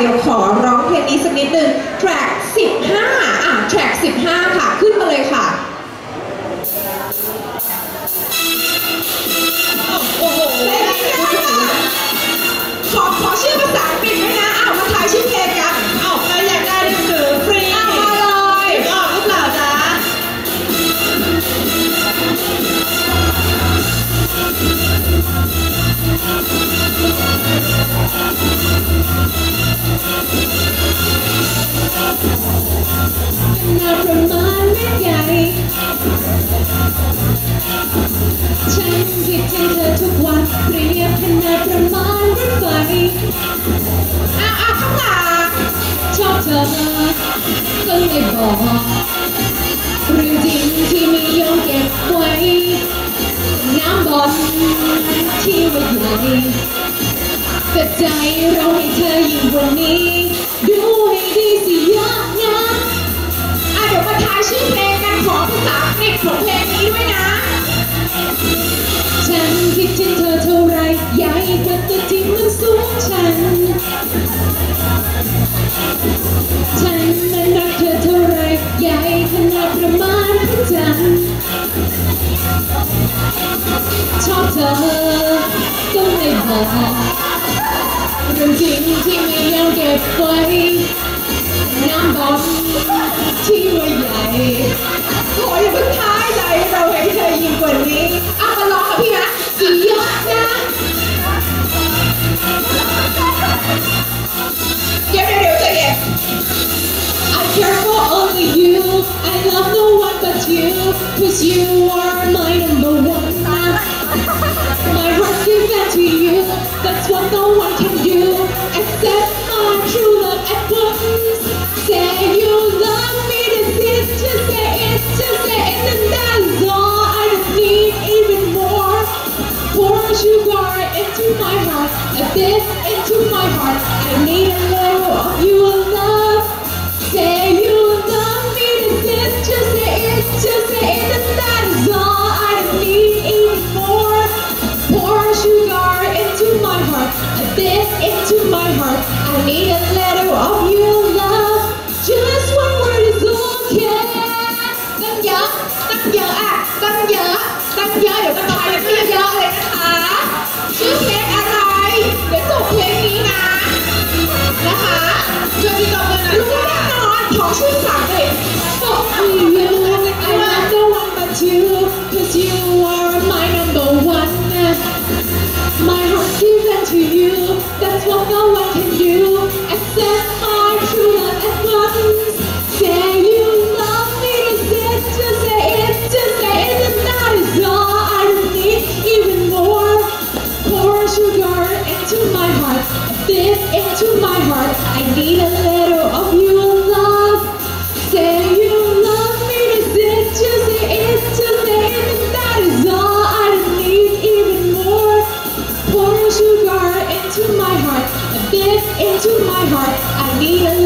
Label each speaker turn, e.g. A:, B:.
A: เดี๋ยวขอร้องเพลงนี้สักนิดนึงแทร็ก15 อะแทร็ก15 ค่ะ ขึ้นมาเลยค่ะ
B: โอ้โห
A: เพลงนี้ค่ะขอขอชื่อภาษาอังกฤษด้วยนะอ้าวมาทายชื่อเพลงกัน
B: เอาใครอยาก
C: ชอบเธอก็เลยบอกเรื่องจริงที่ไม่ยอมเก็บไว้ น้ำบอลที่ว่าใหญ่แต่ใจเราให้เธอยิ่งกว่านี้ดู
A: ท่า
C: ไรใหญ่กว่าตัวที่มันสูงฉัน ฉันนั้นรักเธอเท่าไรใหญ่ขนาดประมาณพระจันทร์ชอบเธอก็ไม่บอกเรื่องจริงที่ไม่ยอมเก็บไว้ Cause you are my number one. My heart given to you. That's what no one can do. Except my true love at once. Say you love me, this is just say it, just say it, and that is all. I just need even more. Pour sugar into my heart, a bit into my heart. I need a little of your love. Say Fuck you, I don't want but you, cause you my heart, I need a